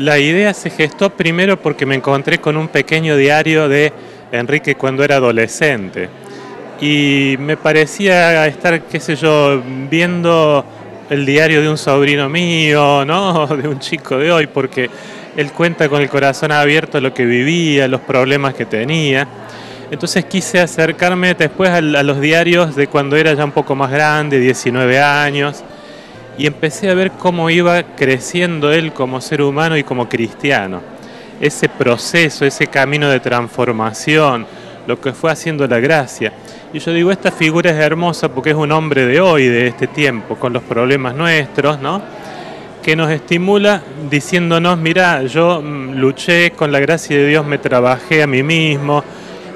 La idea se gestó primero porque me encontré con un pequeño diario de Enrique cuando era adolescente. Y me parecía estar, qué sé yo, viendo el diario de un sobrino mío, ¿no? De un chico de hoy, porque él cuenta con el corazón abierto lo que vivía, los problemas que tenía. Entonces quise acercarme después a, los diarios de cuando era ya un poco más grande, 19 años, y empecé a ver cómo iba creciendo él como ser humano y como cristiano. Ese proceso, ese camino de transformación, lo que fue haciendo la gracia. Y yo digo, esta figura es hermosa porque es un hombre de hoy, de este tiempo, con los problemas nuestros, ¿no? Que nos estimula diciéndonos, mira, yo mm, luché con la gracia de Dios, me trabajé a mí mismo,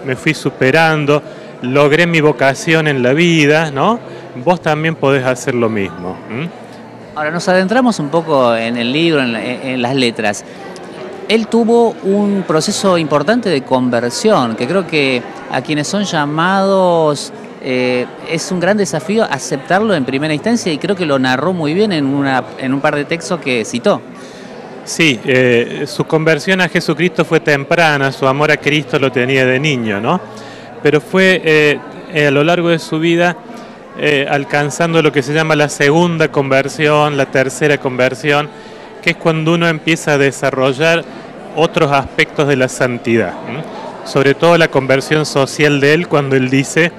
me fui superando, logré mi vocación en la vida, ¿no? Vos también podés hacer lo mismo. Ahora nos adentramos un poco en el libro, en, las letras. Él tuvo un proceso importante de conversión, que creo que a quienes son llamados eh, es un gran desafío aceptarlo en primera instancia y creo que lo narró muy bien en, un par de textos que citó. Sí, eh, su conversión a Jesucristo fue temprana, su amor a Cristo lo tenía de niño, ¿no? Pero fue eh, a lo largo de su vida alcanzando lo que se llama la segunda conversión, la tercera conversión, que es cuando uno empieza a desarrollar otros aspectos de la santidad. Sobre todo la conversión social de él cuando él dice,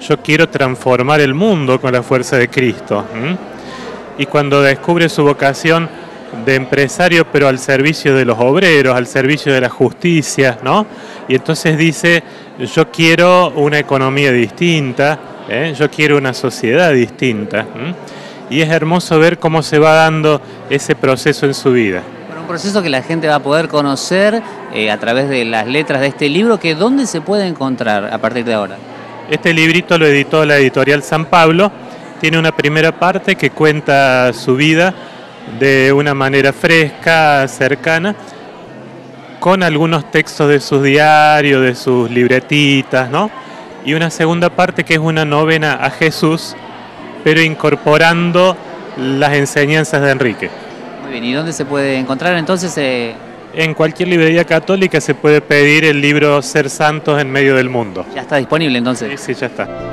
yo quiero transformar el mundo con la fuerza de Cristo. Y cuando descubre su vocación de empresario, pero al servicio de los obreros, al servicio de la justicia, ¿no? Y entonces dice, yo quiero una economía distinta, ¿eh? yo quiero una sociedad distinta. Y es hermoso ver cómo se va dando ese proceso en su vida. un proceso que la gente va a poder conocer eh, a través de las letras de este libro, que ¿dónde se puede encontrar a partir de ahora? Este librito lo editó la editorial San Pablo, tiene una primera parte que cuenta su vida, de una manera fresca, cercana, con algunos textos de sus diarios, de sus libretitas, ¿no? Y una segunda parte que es una novena a Jesús, pero incorporando las enseñanzas de Enrique. Muy bien, ¿y dónde se puede encontrar entonces? Eh? En cualquier librería católica se puede pedir el libro Ser Santos en medio del mundo. ¿Ya está disponible entonces? Sí, sí, ya está.